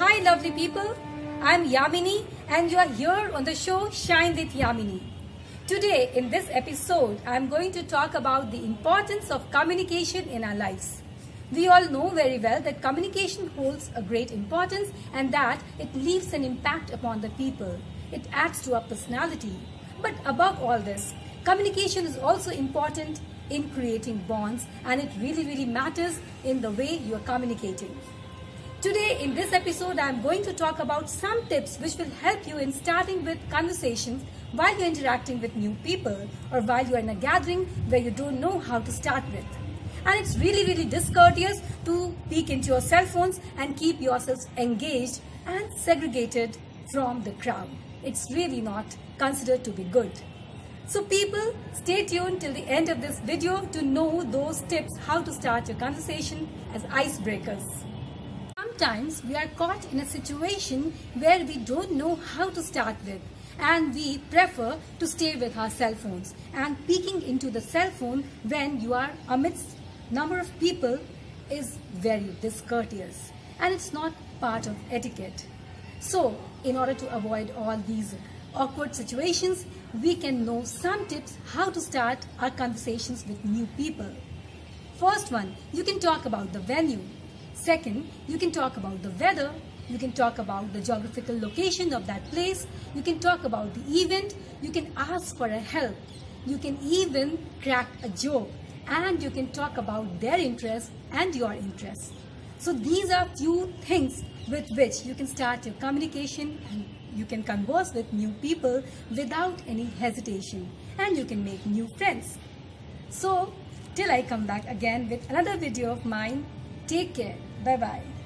Hi, lovely people. I'm Yamini, and you are here on the show Shine with Yamini. Today, in this episode, I'm going to talk about the importance of communication in our lives. We all know very well that communication holds a great importance and that it leaves an impact upon the people. It adds to our personality. But above all this, communication is also important in creating bonds and it really, really matters in the way you are communicating. Today in this episode I am going to talk about some tips which will help you in starting with conversations while you're interacting with new people or while you're in a gathering where you don't know how to start with. And it's really really discourteous to peek into your cell phones and keep yourselves engaged and segregated from the crowd. It's really not considered to be good. So people, stay tuned till the end of this video to know those tips how to start your conversation as icebreakers. Sometimes we are caught in a situation where we don't know how to start with and we prefer to stay with our cell phones and peeking into the cell phone when you are amidst number of people is very discourteous and it's not part of etiquette. So in order to avoid all these awkward situations, we can know some tips how to start our conversations with new people. First one, you can talk about the venue. Second, you can talk about the weather. You can talk about the geographical location of that place. You can talk about the event. You can ask for a help. You can even crack a joke. And you can talk about their interests and your interests. So these are few things with which you can start your communication and you can converse with new people without any hesitation and you can make new friends. So till I come back again with another video of mine, take care. Bye bye.